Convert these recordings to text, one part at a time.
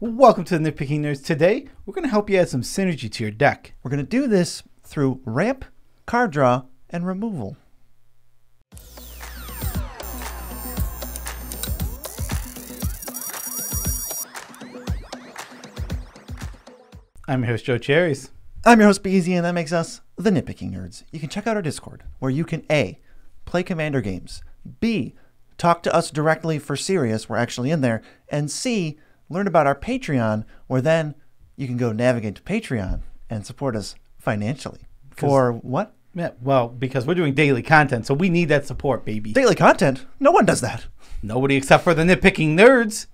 Welcome to the Nitpicking Nerds. Today, we're going to help you add some synergy to your deck. We're going to do this through ramp, card draw, and removal. I'm your host, Joe Cherries. I'm your host, Beezy, and that makes us the Nitpicking Nerds. You can check out our Discord, where you can A. Play Commander games, B. Talk to us directly for serious, we're actually in there, and C. Learn about our Patreon, where then you can go navigate to Patreon and support us financially. For what? Yeah, well, because we're doing daily content, so we need that support, baby. Daily content? No one does that. Nobody except for the Nitpicking Nerds.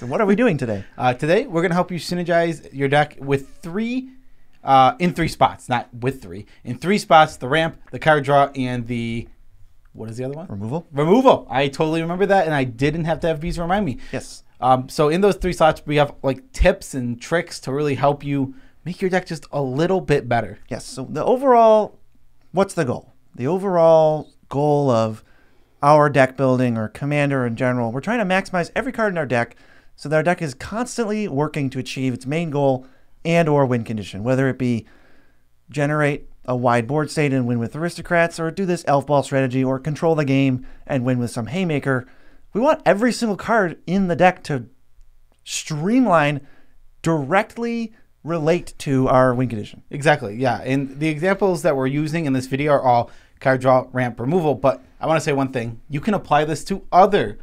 Then what are we doing today? Uh, today, we're going to help you synergize your deck with three, uh, in three spots, not with three. In three spots, the ramp, the card draw, and the, what is the other one? Removal? Removal. I totally remember that, and I didn't have to have bees remind me. Yes. Um, so in those three slots, we have like tips and tricks to really help you make your deck just a little bit better. Yes. So the overall, what's the goal? The overall goal of our deck building or commander in general, we're trying to maximize every card in our deck so that our deck is constantly working to achieve its main goal and or win condition, whether it be generate a wide board state and win with aristocrats, or do this elf ball strategy, or control the game and win with some haymaker. We want every single card in the deck to streamline, directly relate to our win condition. Exactly. Yeah. And the examples that we're using in this video are all card draw, ramp, removal. But I want to say one thing: you can apply this to other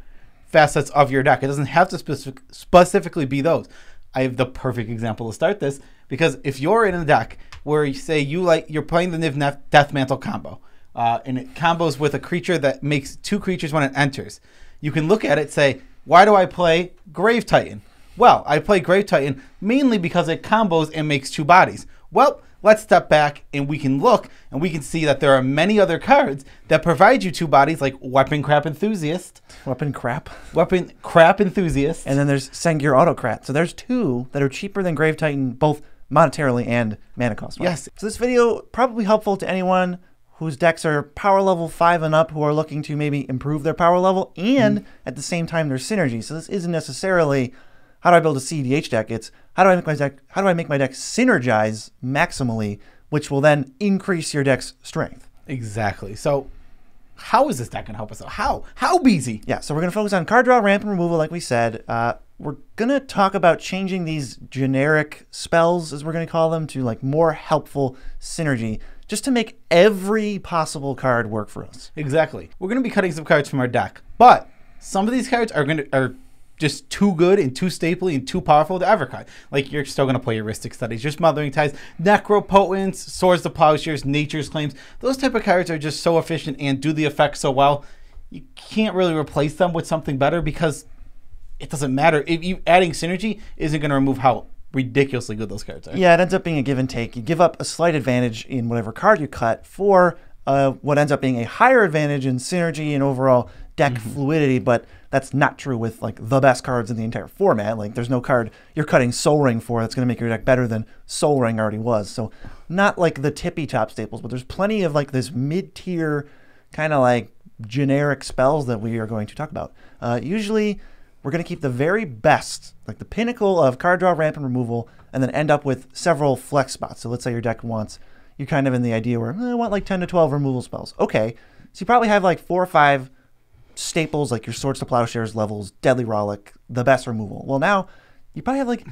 facets of your deck. It doesn't have to specific, specifically be those. I have the perfect example to start this because if you're in a deck where you say you like you're playing the Niv Death Mantle combo, uh, and it combos with a creature that makes two creatures when it enters, you can look at it say, why do I play Grave Titan? Well, I play Grave Titan mainly because it combos and makes two bodies. Well, let's step back and we can look and we can see that there are many other cards that provide you two bodies, like Weaponcraft Enthusiast, Weaponcraft. Weapon Crap Enthusiast, And then there's Sengir Autocrat. So there's two that are cheaper than Grave Titan, both monetarily and mana cost. wise. Yes. So this video probably helpful to anyone whose decks are power level five and up, who are looking to maybe improve their power level, and at the same time their synergy. So this isn't necessarily how do I build a CDH deck. It's how do I make my deck? How do I make my deck synergize maximally, which will then increase your deck's strength. Exactly. So, how is this deck gonna help us out? How? How, Beezy? Yeah, so we're going to focus on card draw, ramp, and removal, like we said. Uh, we're going to talk about changing these generic spells, as we're going to call them, to like more helpful synergy, just to make every possible card work for us. Exactly. We're gonna be cutting some cards from our deck, but some of these cards are gonna are just too good and too stapley and too powerful to ever cut. Like you're still gonna play your Rhystic Studies, your Smothering Tithes, Necropotence, Swords to Plowshares, Nature's Claims. Those type of cards are just so efficient and do the effect so well. You can't really replace them with something better because it doesn't matter. If you adding synergy isn't gonna remove how ridiculously good those cards are. Yeah, it ends up being a give and take. You give up a slight advantage in whatever card you cut for uh, what ends up being a higher advantage in synergy and overall deck fluidity, but that's not true with like the best cards in the entire format. Like there's no card you're cutting Sol Ring for that's going to make your deck better than Sol Ring already was. So not like the tippy top staples, but there's plenty of like this mid tier kind of like generic spells that we are going to talk about. Uh, usually we're going to keep the very best, like the pinnacle of card draw, ramp, and removal, and then end up with several flex spots. So let's say your deck wants, you're kind of in the idea where "Eh, I want like 10 to 12 removal spells. Okay, so you probably have like four or five staples like your Swords to Plowshares levels, Deadly Rollick, the best removal. Well, now you probably have like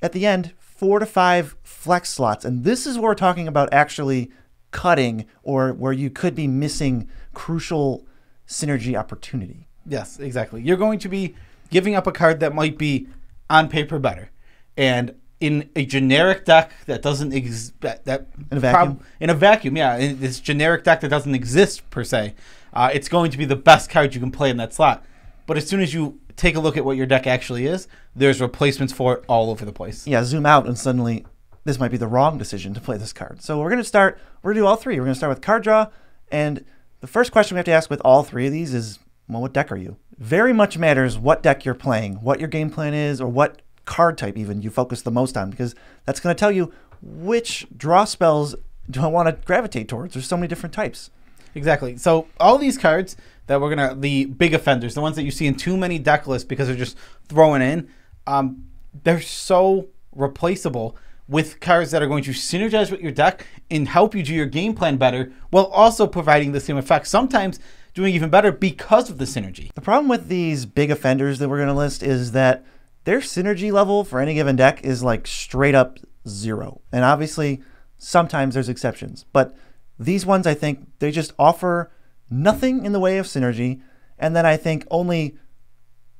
at the end four to five flex slots, and this is where we're talking about actually cutting or where you could be missing crucial synergy opportunity. Yes, exactly. You're going to be giving up a card that might be on paper better, and in a generic deck that doesn't exist, that, that In a vacuum? in a vacuum, yeah, in this generic deck that doesn't exist per se, uh, it's going to be the best card you can play in that slot. But as soon as you take a look at what your deck actually is, there's replacements for it all over the place. yeah, zoom out and suddenly this might be the wrong decision to play this card. So we're going to start, we're going to do all three. We're going to start with card draw. And the first question we have to ask with all three of these is, well, what deck are you? Very much matters what deck you're playing, what your game plan is, or what card type even you focus the most on, because that's going to tell you which draw spells do I want to gravitate towards. There's so many different types. Exactly. So all these cards that we're gonna the big offenders, the ones that you see in too many deck lists because they're just throwing in. Um, they're so replaceable with cards that are going to synergize with your deck and help you do your game plan better while also providing the same effect. Sometimes doing even better because of the synergy. The problem with these big offenders that we're going to list is that their synergy level for any given deck is like straight up zero. And obviously, sometimes there's exceptions. But these ones, I think, they just offer nothing in the way of synergy. And then I think only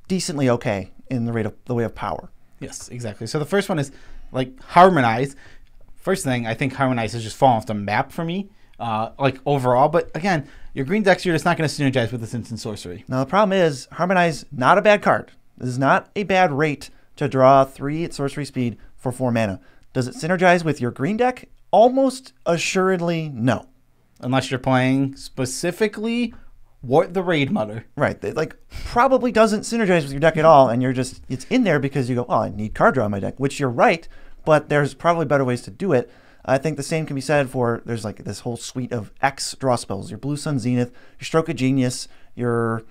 decently okay in the rate of the way of power. Yes, exactly. So the first one is like harmonize. First thing, I think harmonize has just fallen off the map for me, uh, like overall. But again, your green decks, you're just not going to synergize with this instant sorcery. Now the problem is harmonize not a bad card. This is not a bad rate to draw three at sorcery speed for four mana. Does it synergize with your green deck? Almost assuredly, no. Unless you're playing specifically Wort the Raidmother. Right. It like probably doesn't synergize with your deck at all, and you're just it's in there because you go, oh, I need card draw in my deck, which you're right, but there's probably better ways to do it. I think the same can be said for there's like this whole suite of X draw spells. Your Blue Sun's Zenith, your Stroke of Genius, your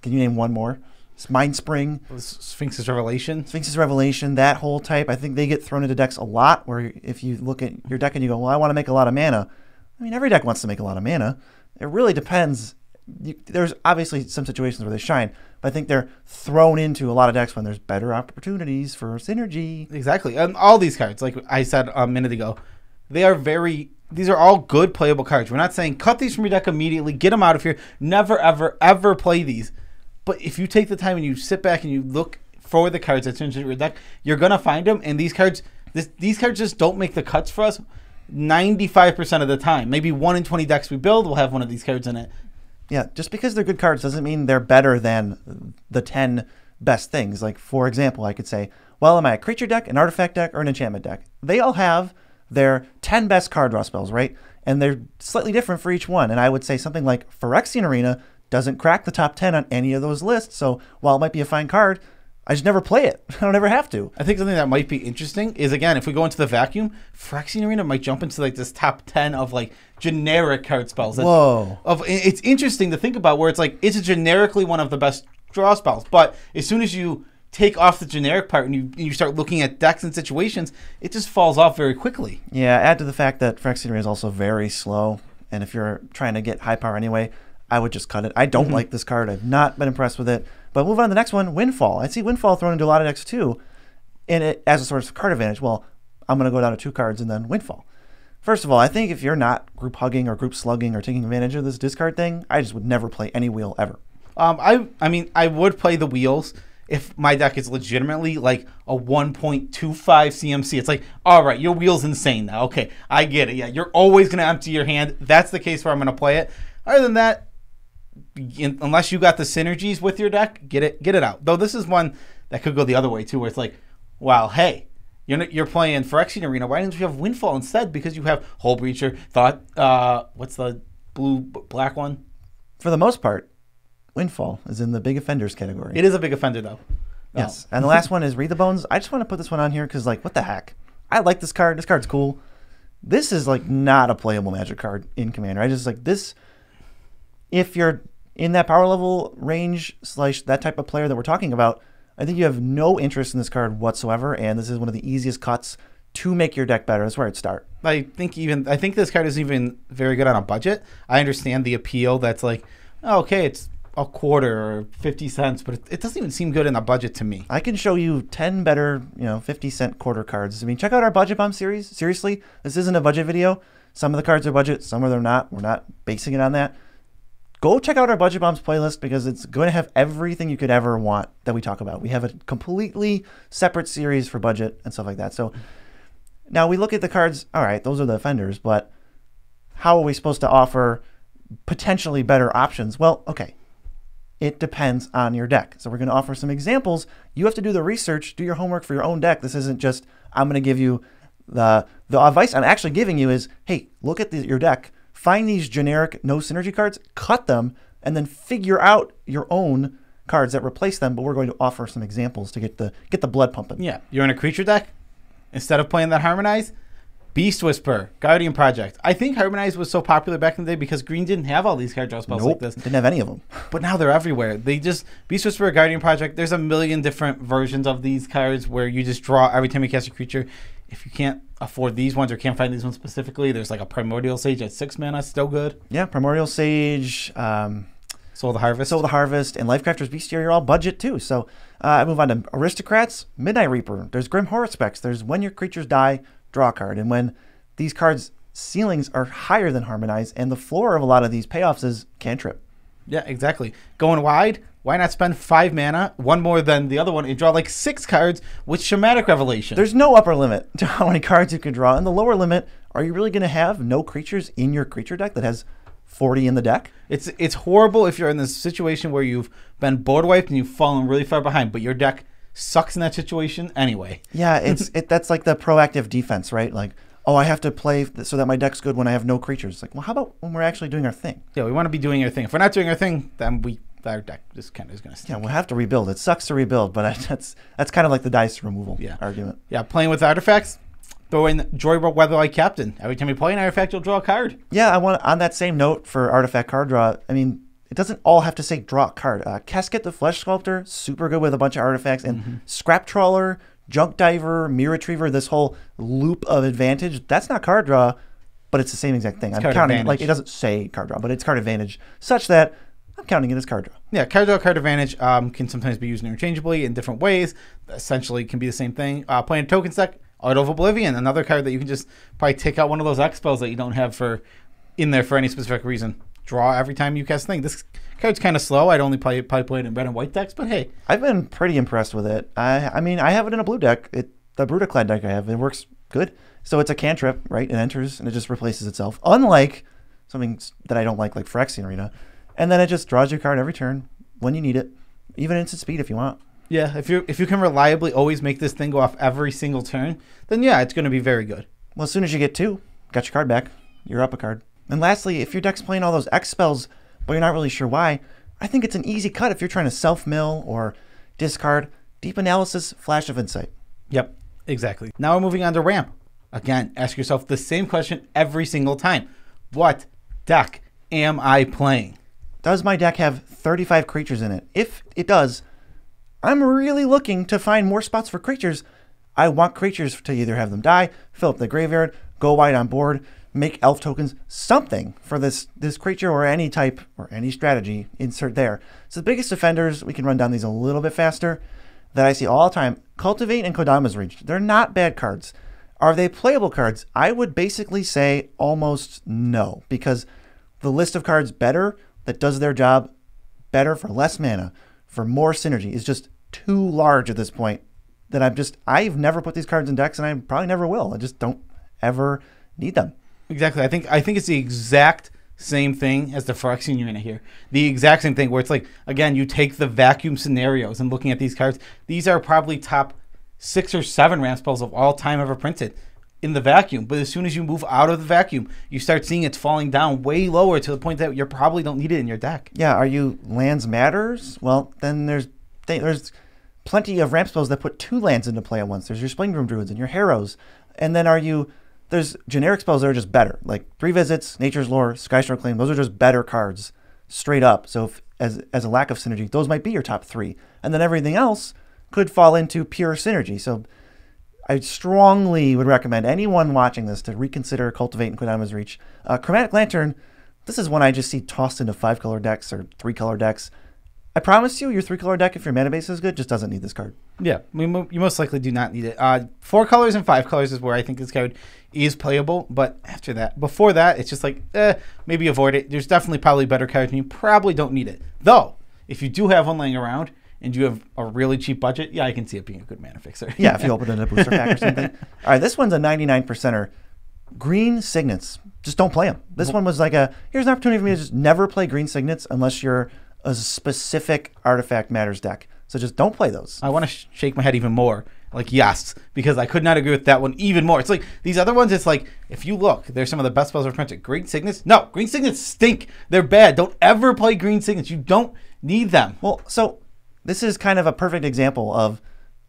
can you name one more? It's Mind Spring, Sphinx's Revelation. Sphinx's Revelation, that whole type. I think they get thrown into decks a lot where if you look at your deck and you go, well, I want to make a lot of mana. I mean, every deck wants to make a lot of mana. It really depends. You, there's obviously some situations where they shine, but I think they're thrown into a lot of decks when there's better opportunities for synergy. Exactly. And all these cards, like I said a minute ago, they are very. These are all good playable cards. We're not saying cut these from your deck immediately, get them out of here. Never, ever, ever play these. But if you take the time and you sit back and you look for the cards that turn into your deck, you're gonna find them. And these cards, this, these cards just don't make the cuts for us. 95% of the time. Maybe 1 in 20 decks we build will have one of these cards in it. Yeah, just because they're good cards doesn't mean they're better than the 10 best things. Like, for example, I could say, well, am I a creature deck, an artifact deck, or an enchantment deck? They all have their 10 best card draw spells, right? And they're slightly different for each one. And I would say something like Phyrexian Arena doesn't crack the top 10 on any of those lists. So while it might be a fine card, I just never play it. I don't ever have to. I think something that might be interesting is again, if we go into the vacuum, Phyrexian Arena might jump into like this top ten of like generic card spells. Whoa. Of it's interesting to think about where it's like it's generically one of the best draw spells, but as soon as you take off the generic part and you you start looking at decks and situations, it just falls off very quickly. Yeah, add to the fact that Phyrexian Arena is also very slow, and if you're trying to get high power anyway, I would just cut it. I don't mm-hmm. like this card. I've not been impressed with it. But move on to the next one, Windfall. I see Windfall thrown into a lot of decks too, and it as a source of card advantage. Well, I'm going to go down to two cards and then Windfall. First of all, I think if you're not group hugging or group slugging or taking advantage of this discard thing, I just would never play any wheel ever. Um, I I mean, I would play the wheels if my deck is legitimately like a 1.25 CMC. It's like, all right, your wheel's insane now. Okay, I get it. Yeah, you're always going to empty your hand. That's the case where I'm going to play it. Other than that, unless you got the synergies with your deck, get it get it out. Though this is one that could go the other way too, where it's like, well, hey, you're you're playing Phyrexian Arena. Why didn't you have Windfall instead? Because you have Hullbreacher. Thought. Uh, what's the blue black one? For the most part, Windfall is in the big offenders category. It is a big offender though. Yes, and the last one is Read the Bones. I just want to put this one on here because, like, what the heck? I like this card. This card's cool. This is like not a playable Magic card in Commander. I just like this. If you're in that power level range slash that type of player that we're talking about, I think you have no interest in this card whatsoever, and this is one of the easiest cuts to make your deck better. That's where I'd start. I think even I think this card is even very good on a budget. I understand the appeal. That's like, oh, okay, it's a quarter or fifty cents, but it, it, doesn't even seem good in a budget to me. I can show you ten better, you know, fifty cent quarter cards. I mean, check out our budget bomb series. Seriously, this isn't a budget video. Some of the cards are budget, some of them are not. We're not basing it on that go check out our Budget Bombs playlist because it's going to have everything you could ever want that we talk about. We have a completely separate series for budget and stuff like that. So now we look at the cards. All right, those are the offenders, but how are we supposed to offer potentially better options? Well, okay. It depends on your deck. So we're going to offer some examples. You have to do the research, do your homework for your own deck. This isn't just I'm going to give you the the advice I'm actually giving you is, hey, look at the, your deck find these generic no synergy cards, cut them, and then figure out your own cards that replace them. But we're going to offer some examples to get the get the blood pumping. Yeah, you're in a creature deck. Instead of playing that harmonize, Beast Whisper, Guardian Project. I think Harmonize was so popular back in the day because Green didn't have all these card draw spells like this. didn't have any of them. But now they're everywhere. They just Beast Whisper, Guardian Project. There's a million different versions of these cards where you just draw every time you cast a creature. If you can't afford these ones or can't find these ones specifically, there's like a Primordial Sage at six mana, still good. Yeah, Primordial Sage, um, Soul of the Harvest. Soul of the Harvest, and Lifecrafter's Bestiary are all budget too. So uh, I move on to Aristocrats, Midnight Reaper. There's Grim Haruspex. There's when your creatures die, draw a card. And when these cards' ceilings are higher than Harmonize, and the floor of a lot of these payoffs is cantrip. Yeah, exactly. Going wide, why not spend five mana, one more than the other one, and draw like six cards with Shamanic Revelation? There's no upper limit to how many cards you can draw. And the lower limit, are you really going to have no creatures in your creature deck that has 40 in the deck? It's it's horrible if you're in this situation where you've been board wiped and you've fallen really far behind, but your deck sucks in that situation anyway. Yeah, it's it. That's like the proactive defense, right? Like, oh, I have to play so that my deck's good when I have no creatures. Like, well, how about when we're actually doing our thing? Yeah, we want to be doing our thing. If we're not doing our thing, then we our deck just kind of is going to Yeah, we'll have to rebuild. It sucks to rebuild, but I, that's that's kind of like the dice removal Yeah. argument. Yeah, playing with artifacts, throw in Jhoira Weatherlight Captain. Every time you play an artifact, you'll draw a card. Yeah, I want on that same note for artifact card draw. I mean, it doesn't all have to say draw a card. Uh, Casket the Flesh Sculptor, super good with a bunch of artifacts, and Scrap Trawler, Junk Diver, Myr Retriever. This whole loop of advantage. That's not card draw, but it's the same exact thing. I'm counting advantage. like it doesn't say card draw, but it's card advantage, such that I'm counting it as card draw. Yeah, card draw, card advantage um, can sometimes be used interchangeably in different ways. Essentially, can be the same thing. Uh, playing a token stack, Idol of Oblivion, another card that you can just probably take out one of those X spells that you don't have for in there for any specific reason. Draw every time you cast a thing. This card's kind of slow. I'd only play probably play it in red and white decks, but hey, I've been pretty impressed with it. I I mean, I have it in a blue deck. It the Brudiclad deck I have. It works good. So it's a cantrip, right? It enters and it just replaces itself. Unlike something that I don't like, like Phyrexian Arena, and then it just draws your card every turn when you need it, even instant speed if you want. yeah, if you if you can reliably always make this thing go off every single turn, then yeah, it's going to be very good. Well, as soon as you get two, got your card back. You're up a card. And lastly, if your deck's playing all those X spells, but you're not really sure why, I think it's an easy cut if you're trying to self mill or discard. Deep analysis, flash of insight. Yep, exactly. Now we're moving on to ramp. Again, ask yourself the same question every single time. What deck am I playing? Does my deck have 35 creatures in it? If it does, I'm really looking to find more spots for creatures. I want creatures to either have them die, fill up the graveyard, go wide on board, make elf tokens, something for this this creature or any type or any strategy. Insert there. So the biggest offenders, we can run down these a little bit faster. That I see all the time. Cultivate and Kodama's Reach. They're not bad cards. Are they playable cards? I would basically say almost no, because the list of cards better that does their job better for less mana, for more synergy is just too large at this point that I'm just I've never put these cards in decks and I probably never will. I just don't ever need them. Exactly. I think I think it's the exact same thing as the Phyrexian Arena here. The exact same thing where it's like again, you take the vacuum scenarios and looking at these cards. These are probably top six or seven ramp spells of all time ever printed in the vacuum. But as soon as you move out of the vacuum, you start seeing it's falling down way lower to the point that you probably don't need it in your deck. Yeah, are you lands matters? Well, then there's th- there's plenty of ramp spells that put two lands into play at once. There's your Springbloom Druids and your Harrows. And then are you there's generic spells that are just better, like Three Visits, Nature's Lore, Skyshroud Claim. Those are just better cards, straight up. So if, as as a lack of synergy, those might be your top three, and then everything else could fall into pure synergy. So I strongly would recommend anyone watching this to reconsider Cultivate and Kodama's Reach. Uh, Chromatic Lantern, this is one I just see tossed into five color decks or three color decks. I promise you, your three color deck, if your mana base is good, just doesn't need this card. Yeah, mo- you most likely do not need it. Uh, four colors and five colors is where I think this card is playable. But after that, before that, it's just like, eh, maybe avoid it. There's definitely probably better cards, and you probably don't need it. Though, if you do have one laying around and you have a really cheap budget, yeah, I can see it being a good mana fixer. Yeah, if you open it in a booster pack or something. All right, this one's a 99 percenter. Green signets, just don't play them. This one was like a here's an opportunity for me to just never play green signets unless you're a specific artifact matters deck. So just don't play those. I want to sh- shake my head even more. Like, yes, because I could not agree with that one even more. It's like these other ones, it's like, if you look, they're some of the best spells ever printed. Green Signets? No, Green Signets stink. They're bad. Don't ever play Green Signets. You don't need them. Well, so this is kind of a perfect example of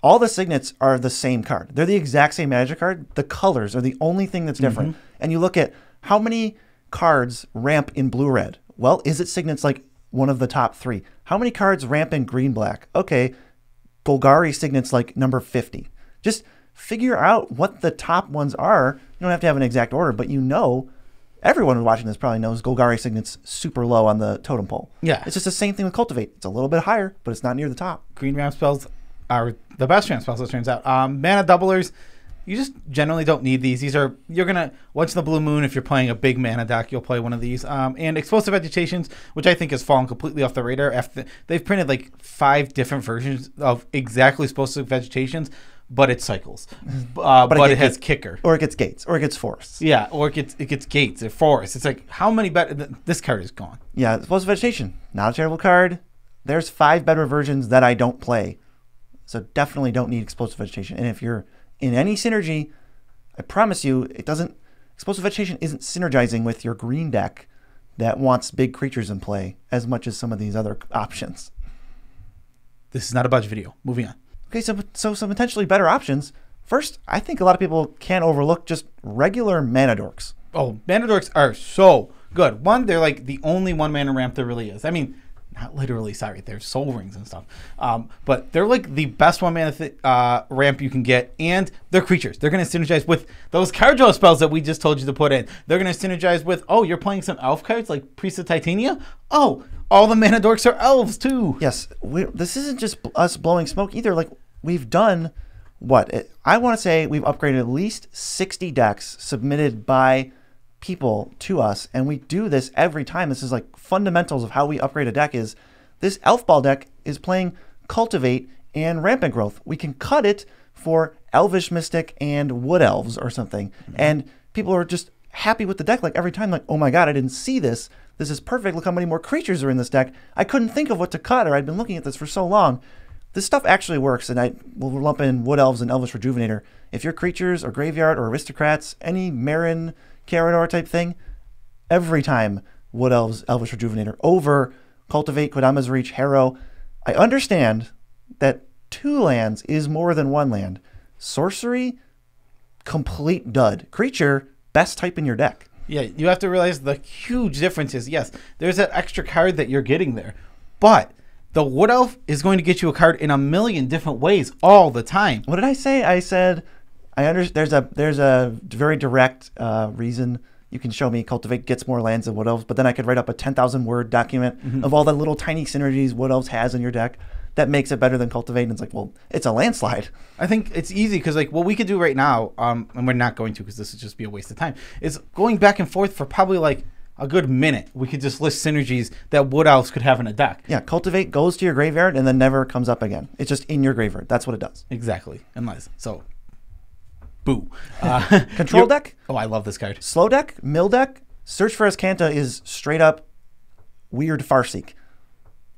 all the signets are the same card. They're the exact same magic card. The colors are the only thing that's different. Mm-hmm. And you look at how many cards ramp in blue red. Well, Izzet signets like one of the top three? How many cards ramp in green black? Okay, Golgari signets like number 50. Just figure out what the top ones are. You don't have to have an exact order, but you know, everyone watching this probably knows Golgari signets super low on the totem pole. Yeah. It's just the same thing with Cultivate. It's a little bit higher, but it's not near the top. green ramp spells are the best ramp spells. It turns out. Um, mana doublers, you just generally don't need these. These are you're gonna once the blue moon if you're playing a big mana deck, you'll play one of these. Um, and explosive vegetations, which I think has fallen completely off the radar. After they've printed like five different versions of exactly explosive vegetations, but it cycles. Uh, but, it it, has gets- kicker. Or it gets gates, or it gets forests. Yeah, or it gets it gets gates or forests. It's like how many better? This card is gone. Yeah, explosive vegetation. Not a terrible card. There's five better versions that I don't play. So definitely don't need explosive vegetation. And if you're in any synergy, I promise you it doesn't explosive vegetation isn't synergizing with your green deck that wants big creatures in play as much as some of these other options. This is not a budget video. Moving on. Okay, so so some potentially better options. First, I think a lot of people can't overlook just regular mana dorks. Oh, mana dorks are so good. One, they're like the only one mana ramp there really is. I mean, not literally, sorry, they're Sol Rings and stuff. Um, but they're like the best one mana th- uh, ramp you can get, and they're creatures. They're going to synergize with those card draw spells that we just told you to put in. They're going to synergize with, oh, you're playing some elf cards like Priest of Titania? Oh, all the mana dorks are elves too. Yes, we, this isn't just us blowing smoke either. Like we've done what I want to say we've upgraded at least 60 decks submitted by people to us and we do this every time. This is like fundamentals of how we upgrade a deck is this elf ball deck is playing cultivate and rampant growth. We can cut it for elvish mystic and wood elves or something mm-hmm. and people are just happy with the deck like every time like oh my god i didn't see this. This is perfect. Look how many more creatures are in this deck. I couldn't think of what to cut or i'd been looking at this for so long. This stuff actually works, and I will lump in Wood Elves and Elvish Rejuvenator. If your creatures or graveyard or aristocrats, any Meren, Karador type thing, every time Wood Elves, Elvish Rejuvenator over Cultivate, Kodama's Reach, Harrow. I understand that two lands is more than one land. Sorcery, complete dud. Creature, best type in your deck. Yeah, you have to realize the huge difference is yes, there's that extra card that you're getting there, but the Wood Elf is going to get you a card in a million different ways all the time. What did I say? I said I under there's a there's a very direct uh, reason you can show me cultivate gets more lands than Wood Elves, but then I could write up a ten thousand word document of all the little tiny synergies Wood Elves has in your deck that makes it better than cultivate. And it's like, well, it's a landslide. I think it's easy because like what we could do right now, um, and we're not going to because this would just be a waste of time, is going back and forth for probably like a good minute. We could just list synergies that Wood Elves could have in a deck. Yeah, cultivate goes to your graveyard and then never comes up again. It's just in your graveyard. That's what it does. Exactly, unless so. Boo. Uh, Control deck, Oh, I love this card. slow deck, mill deck. Search for Azcanta is straight up weird Farseek.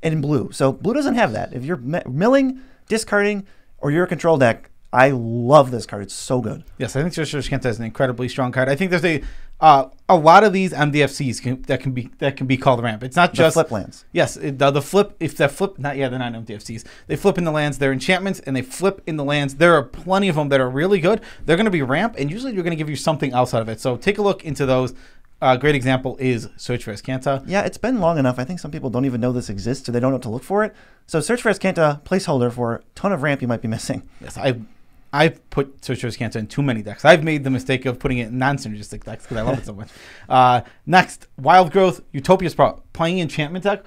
And in blue. So blue doesn't have that. If you're mi- milling, discarding, or you're a control deck, I love this card. It's so good. Yes, I think Search for Azcanta is an incredibly strong card. I think there's a uh, a lot of these MDFCs can, that can be that can be called ramp. It's not The just flip lands. Yes, it, the, the flip. If that flip, not yeah, they're not MDFCs. They flip in the lands. They're enchantments, and they flip in the lands. There are plenty of them that are really good. They're going to be ramp, and usually they're going to give you something else out of it. So take a look into those. A great example is Search for Azcanta. Yeah, it's been long enough. I think some people don't even know this exists, so they don't know what to look for it. So search for Azcanta placeholder for a ton of ramp you might be missing. Yes, I. I've put Search for Azcanta in too many decks. I've made the mistake of putting it in non-synergistic decks because I love it so much. Uh, next, Wild Growth, Utopia Sprawl. Playing enchantment deck,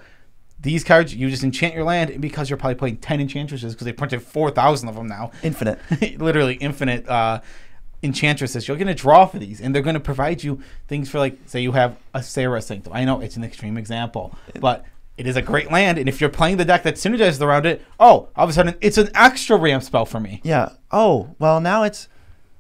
these cards, you just enchant your land, and because you're probably playing 10 enchantresses because they printed 4,000 of them now, Infinite. literally infinite uh, enchantresses. You're going to draw for these, and they're going to provide you things for, like, say you have a Serra's Sanctum. I know it's an extreme example, but it is a great land, and if you're playing the deck that synergizes around it, oh, all of a sudden it's an extra ramp spell for me. Yeah. Oh, well, now it's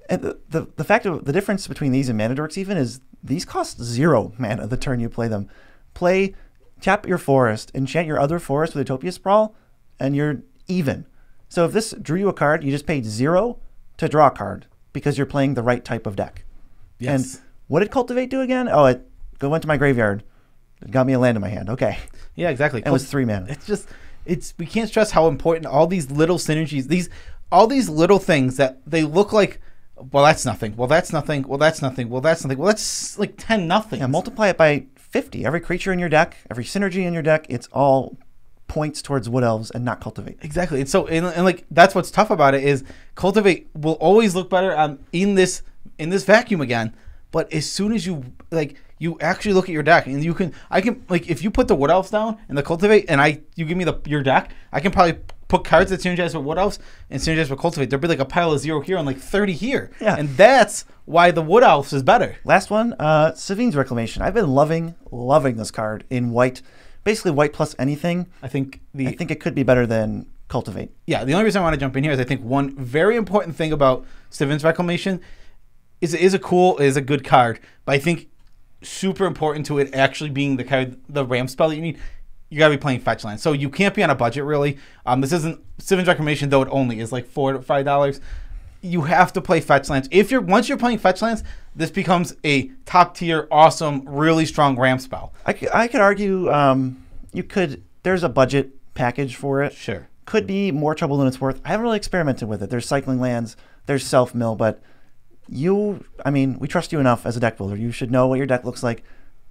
and the, the the fact of the difference between these and mana dorks even is these cost zero mana the turn you play them. Play tap your forest, enchant your other forest with Utopia Sprawl, and you're even. So if this drew you a card, you just paid zero to draw a card because you're playing the right type of deck. Yes. And what did Cultivate do again? Oh, it go went to my graveyard. It got me a land in my hand. Okay. Yeah, exactly. And it was three mana. It's just it's we can't stress how important all these little synergies these all these little things that they look like. Well, that's nothing. Well, that's nothing. Well, that's nothing. Well, that's nothing. Well, that's like ten nothing. Yeah, multiply it by 50. Every creature in your deck, every synergy in your deck, it's all points towards wood elves and not cultivate. Exactly. And so, and, and like that's what's tough about it is cultivate will always look better on in this in this vacuum again. But as soon as you like you actually look at your deck and you can I can like if you put the wood elves down and the cultivate and I you give me the your deck, I can probably put cards that synergize with wood elves and synergize with cultivate. There'd be like a pile of zero here and like thirty here. Yeah. And that's why the wood elves is better. Last one, uh, Sevinne's Reclamation. I've been loving, loving this card in white. Basically, white plus anything. I think the I think it could be better than Cultivate. yeah, the only reason I want to jump in here is I think one very important thing about Sevinne's Reclamation is it is a cool, is a good card, but I think super important to it actually being the card, the ramp spell that you need. You gotta be playing fetch land, so you can't be on a budget really. Um, this isn't Sevinne's Reclamation though; it only is like four to five dollars. You have to play fetch lands. If you're once you're playing fetch lands, this becomes a top tier, awesome, really strong ramp spell. I could, I could argue um, you could. There's a budget package for it. Sure. Could be more trouble than it's worth. I haven't really experimented with it. There's cycling lands. There's self mill, but you. I mean, we trust you enough as a deck builder. You should know what your deck looks like.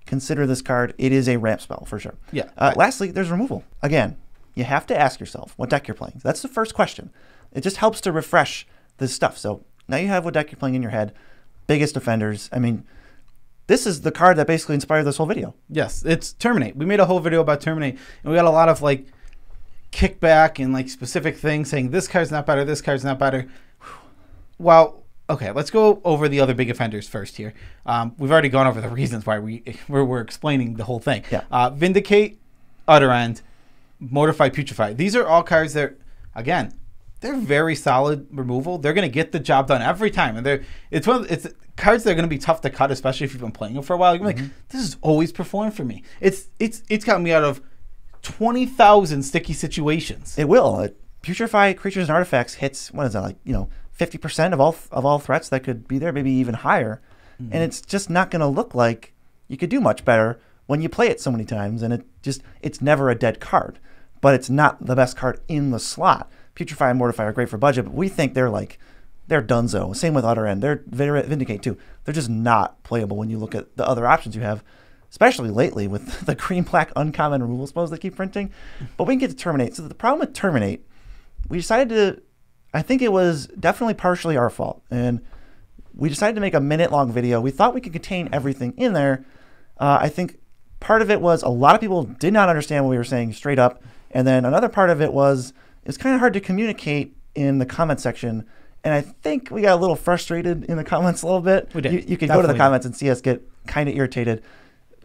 Consider this card. It is a ramp spell for sure. Yeah. Uh, lastly, there's removal. Again, you have to ask yourself what deck you're playing. That's the first question. It just helps to refresh this stuff. So now you have what deck you're playing in your head. Biggest offenders. I mean, this is the card that basically inspired this whole video. Yes, it's Terminate. We made a whole video about Terminate, and we got a lot of like kickback and like specific things saying this card's not better, this card's not better. Well, okay, let's go over the other big offenders first here. Um, we've already gone over the reasons why we we're, we're explaining the whole thing. Yeah. Uh, Vindicate, Utter End, Mortify, Putrefy. These are all cards that, again, they're very solid removal. They're going to get the job done every time, and they're it's one of, it's cards that are going to be tough to cut, especially if you've been playing them for a while. You're like, this has always performed for me. It's it's it's gotten me out of twenty thousand sticky situations. It will. It, putrefy creatures and artifacts hits what is that like? You know, fifty percent of all of all threats that could be there, maybe even higher. And mm-hmm. it's just not going to look like you could do much better when you play it so many times. And it just it's never a dead card, but it's not the best card in the slot. Putrefy and Mortify are great for budget, but we think they're like they're Dunzo. Same with Utter End. They're Vin- Vindicate too. They're just not playable when you look at the other options you have, especially lately with the green black uncommon removal spells they keep printing. But we can get to Terminate. So the problem with Terminate, we decided to, I think it was definitely partially our fault. And we decided to make a minute long video. We thought we could contain everything in there. Uh, I think part of it was a lot of people did not understand what we were saying straight up. And then another part of it was it's kind of hard to communicate in the comment section. And I think we got a little frustrated in the comments a little bit. We did. You, you can go to the comments and see us get kind of irritated.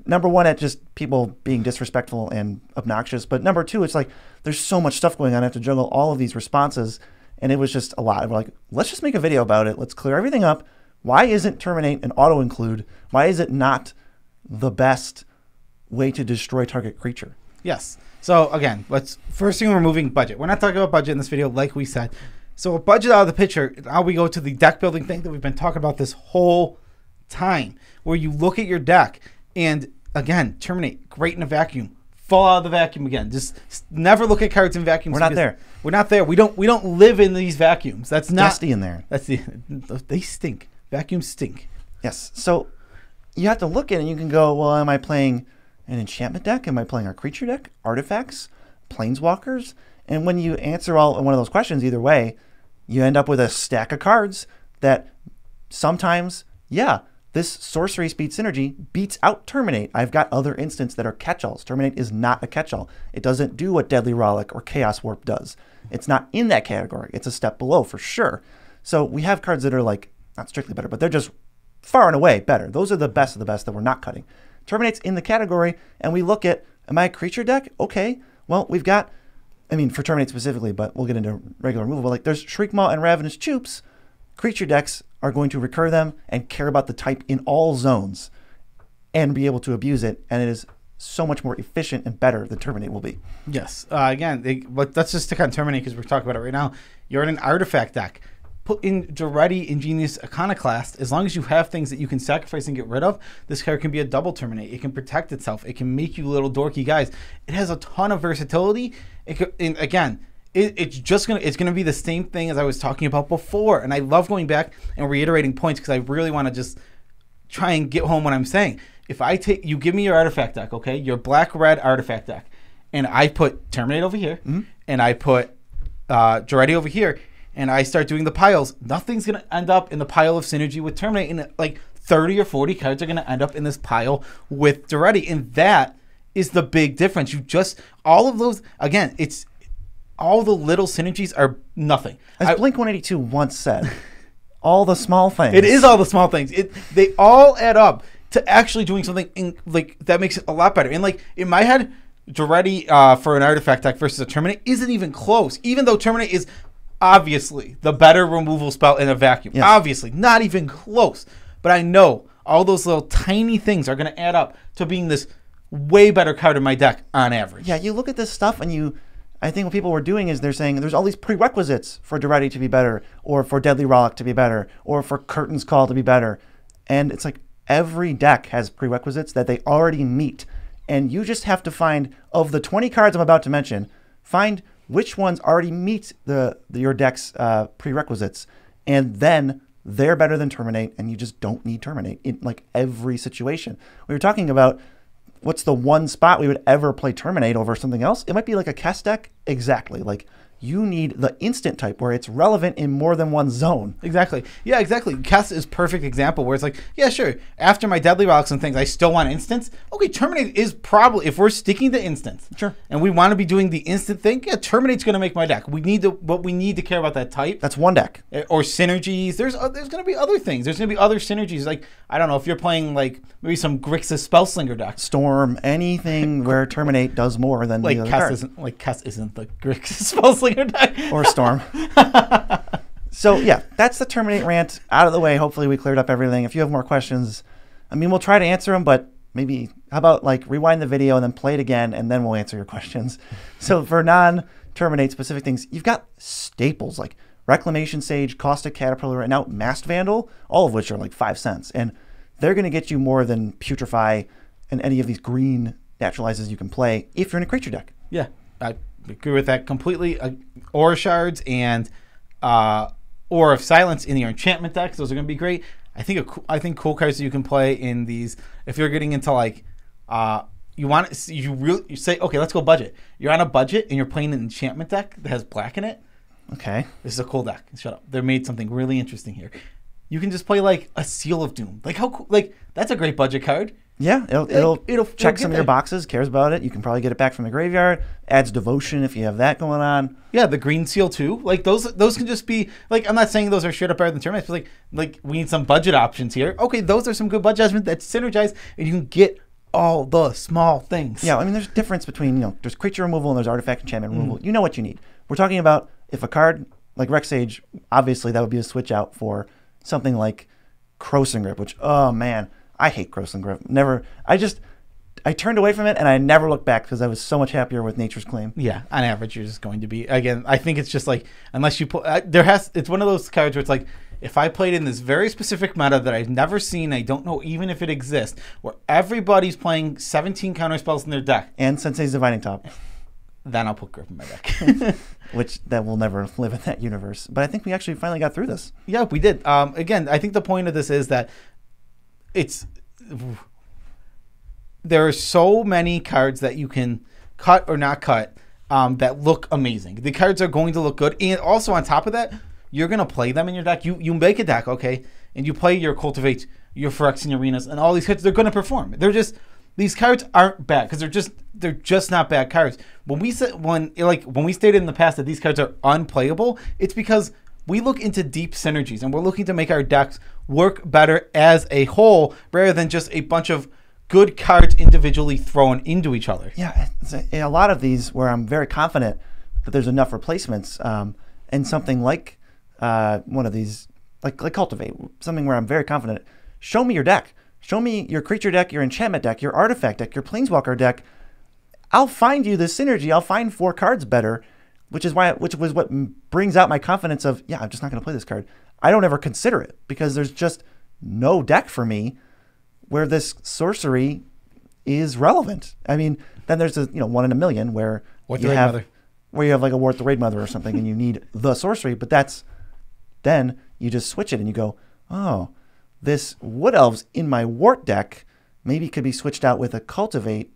Number one, at just people being disrespectful and obnoxious. But number two, it's like there's so much stuff going on. I have to juggle all of these responses. And it was just a lot. We're like, let's just make a video about it. Let's clear everything up. Why isn't terminate and auto include? Why is it not the best way to destroy target creature? Yes. So again, let's first thing we're moving budget. We're not talking about budget in this video, like we said. So a budget out of the picture. Now we go to the deck building thing that we've been talking about this whole time, where you look at your deck and again terminate. Great in a vacuum. Fall out of the vacuum again. Just never look at cards in vacuums. We're not there. We're not there. We don't. We don't live in these vacuums. That's not. Dusty in there. That's the. They stink. Vacuums stink. Yes. So you have to look at it and you can go, well, am I playing an enchantment deck? Am I playing a creature deck? Artifacts? Planeswalkers? And when you answer all one of those questions either way, you end up with a stack of cards that sometimes, yeah, this sorcery speed synergy beats out Terminate. I've got other instants that are catch-alls. Terminate is not a catch-all. It doesn't do what Deadly Rollick or Chaos Warp does. It's not in that category. It's a step below for sure. So we have cards that are like not strictly better, but they're just far and away better. Those are the best of the best that we're not cutting. Terminate's in the category, and we look at, am I a creature deck? Okay. Well, we've got, I mean, for Terminate specifically, but we'll get into regular removal. But like, there's Shriekmaw and Ravenous Chupacabra. Creature decks are going to recur them and care about the type in all zones and be able to abuse it, and it is so much more efficient and better than Terminate will be. Yes. Uh, again, they, but let's just stick on Terminate because we're talking about it right now. You're in an artifact deck. Put in Daretti Ingenious Iconoclast. As long as you have things that you can sacrifice and get rid of, this card can be a double Terminate. It can protect itself. It can make you little dorky guys. It has a ton of versatility. It could, again, it, it's just gonna it's gonna be the same thing as I was talking about before. And I love going back and reiterating points because I really want to just try and get home what I'm saying. If I take you give me your artifact deck, okay, your black red artifact deck, and I put Terminate over here, and I put uh, Daretti over here, and I start doing the piles, nothing's gonna end up in the pile of synergy with Terminate. And like 30 or 40 cards are gonna end up in this pile with Daretti, and that is the big difference. You just all of those again, it's all the little synergies are nothing. As I- Blink 182 once said, all the small things. it is all the small things. It they all add up to actually doing something in, like that makes it a lot better. And like in my head, Daretti uh, for an artifact deck versus a Terminate isn't even close. Even though Terminate is obviously the better removal spell in a vacuum. Yes. Obviously, not even close. But I know all those little tiny things are going to add up to being this way better card in my deck on average. Yeah, you look at this stuff and you, I think what people were doing is they're saying there's all these prerequisites for Daretti to be better, or for Deadly Rollick to be better, or for Curtain's Call to be better. And it's like every deck has prerequisites that they already meet. And you just have to find, of the 20 cards I'm about to mention, find which ones already meet the, the your deck's uh, prerequisites. And then they're better than Terminate, and you just don't need Terminate in like every situation. We were talking about what's the one spot we would ever play Terminate over something else? It might be like a Kess deck. Exactly. Like you need the instant type where it's relevant in more than one zone. Exactly. Yeah, exactly. Kess is perfect example where it's like, yeah, sure. After my deadly rocks and things, I still want instance. Okay, terminate is probably if we're sticking to instance. Sure. And we want to be doing the instant thing. Yeah, terminate's going to make my deck. We need to, but we need to care about that type That's one deck. Eh, or synergies. There's uh, there's going to be other things. There's going to be other synergies. Like I don't know if you're playing like maybe some Grixis Spellslinger deck. Storm, anything where Terminate does more than Like the other Kess card. isn't like Kess isn't the Grixis Spellslinger or Storm. so yeah, that's the Terminate rant out of the way. Hopefully we cleared up everything. If you have more questions, I mean, we'll try to answer them, but maybe how about like rewind the video and then play it again, and then we'll answer your questions. So for non-Terminate specific things, you've got staples like Reclamation Sage, Caustic Caterpillar, and now Masked Vandal, all of which are like five cents, and they're going to get you more than Putrefy and any of these green naturalizes you can play if you're in a creature deck. Yeah, I agree with that completely. Uh, aura shards and uh, aura of silence in your enchantment decks; those are going to be great. I think a, I think cool cards that you can play in these if you're getting into like uh, you want to you really you say okay, let's go budget. You're on a budget and you're playing an enchantment deck that has black in it. Okay. This is a cool deck. Shut up. They made something really interesting here. You can just play like a Seal of Doom. Like how cool? Like that's a great budget card. Yeah, it'll, it'll, it'll check get some of your boxes, cares about it. You can probably get it back from the graveyard. Adds devotion if you have that going on. Yeah, the green seal too. Like those, those can just be like. I'm not saying those are straight up better than Terminates, but like, like we need some budget options here. Okay, those are some good budget options that synergize, and you can get all the small things. Yeah, I mean, there's a difference between, you know, there's creature removal and there's artifact enchantment Mm. removal. You know what you need. We're talking about if a card like Rec Sage, obviously that would be a switch out for something like Krosan Grip, which, oh man, I hate Krosan Grip. Never, I just, I turned away from it and I never looked back because I was so much happier with Nature's Claim. Yeah, on average, you're just going to be again. I think it's just like unless you put uh, there has. It's one of those cards where it's like if I played in this very specific meta that I've never seen, I don't know even if it exists, where everybody's playing 17 counter spells in their deck, And Sensei's Dividing Top, then I'll put grip in my deck. which that will never live in that universe. But I think we actually finally got through this. Yeah, we did. Um, again, I think the point of this is that it's there are so many cards that you can cut or not cut um, that look amazing. The cards are going to look good, and also on top of that, you're gonna play them in your deck. You you make a deck, okay, and you play your cultivate, your Phyrexian arenas, and all these cards. They're gonna perform. They're just these cards aren't bad because they're just they're just not bad cards. When we said when like when we stated in the past that these cards are unplayable, it's because we look into deep synergies and we're looking to make our decks work better as a whole rather than just a bunch of good cards individually thrown into each other. Yeah, a, a lot of these where I'm very confident that there's enough replacements, um, and something like uh, one of these, like like cultivate, something where I'm very confident. Show me your deck. Show me your creature deck, your enchantment deck, your artifact deck, your planeswalker deck. I'll find you the synergy. I'll find four cards better, which is why, which was what brings out my confidence of, yeah, I'm just not going to play this card. I don't ever consider it because there's just no deck for me where this sorcery is relevant. I mean, then there's a you know one in a million where What you have mother? where you have like a Wort the Raidmother or something and you need the sorcery, but that's then you just switch it and you go, oh, this Wood Elves in my Wort deck maybe could be switched out with a Cultivate.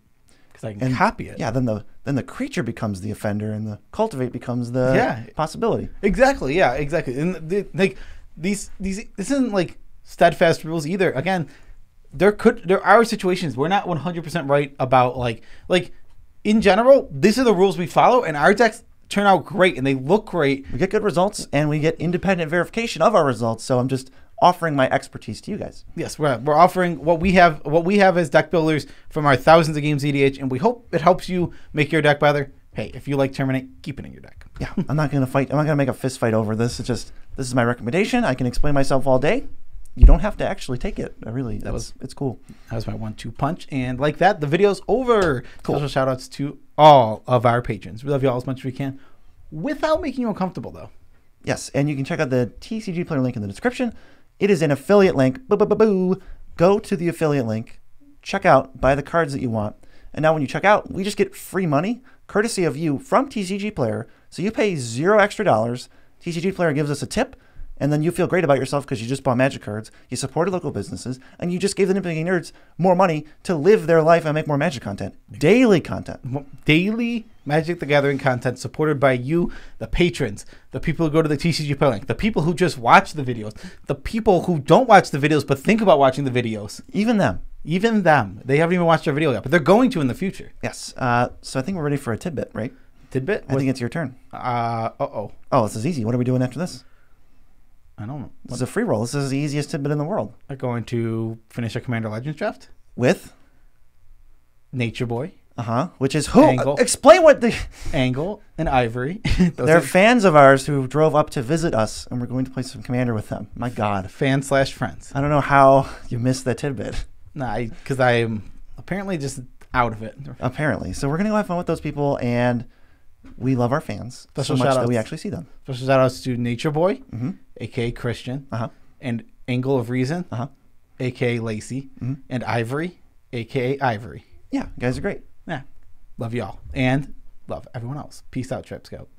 I can copy it. Yeah, then the then the creature becomes the offender and the Cultivate becomes the Yeah. possibility. Exactly. Yeah. Exactly. And the, like these these this isn't like steadfast rules either. Again, there could there are situations we're not one hundred percent right about like like in general. These are the rules we follow, and our decks turn out great and they look great. We get good results and we get independent verification of our results. So I'm just offering my expertise to you guys. Yes, we're, we're offering what we have what we have as deck builders from our thousands of games EDH, and we hope it helps you make your deck better. Hey, if you like Terminate, keep it in your deck. Yeah, I'm not gonna fight. I'm not gonna make a fist fight over this. It's just this is my recommendation. I can explain myself all day. You don't have to actually take it. I really, that was it's cool. That was my one-two punch, and like that, the video's over. Special shout-outs to all of our patrons. We love you all as much as we can, without making you uncomfortable, though. Yes, and you can check out the TCG player link in the description. It is an affiliate link. Boo, boo, boo, boo. Go to the affiliate link, check out, buy the cards that you want, and now when you check out, we just get free money courtesy of you from TCG Player. So you pay zero extra dollars. TCG Player gives us a tip, and then you feel great about yourself because you just bought Magic cards, you supported local businesses, and you just gave the Nitpicking Nerds more money to live their life and make more Magic content, daily content. Daily Magic the Gathering content supported by you, the patrons, the people who go to the TCG Play link, the people who just watch the videos, the people who don't watch the videos but think about watching the videos. Even them. Even them. They haven't even watched our video yet, but they're going to in the future. Yes. Uh, so I think we're ready for a tidbit, right? Tidbit? I think it's your turn. uh oh. Oh, this is easy. What are we doing after this? I don't know. This is a free roll. This is the easiest tidbit in the world. We're going to finish a Commander Legends draft. With, Nature Boy, uh huh, which is who? Angle. Explain what the. Angle, and Ivory. They're are fans of ours who drove up to visit us, and we're going to play some Commander with them. My God. fans slash friends. I don't know how you missed that tidbit, Nah, because I am apparently just out of it. apparently. So we're going to go have fun with those people, and we love our fans Special so much that we actually see them. Special shout outs to Nature Boy, Mm-hmm. aka Christian, Uh huh. and Angle of Reason, Uh huh. aka Lacey, Mhm. and Ivory, aka Ivory. Yeah, you guys are great. Love y'all and love everyone else. Peace out, Trip Scout.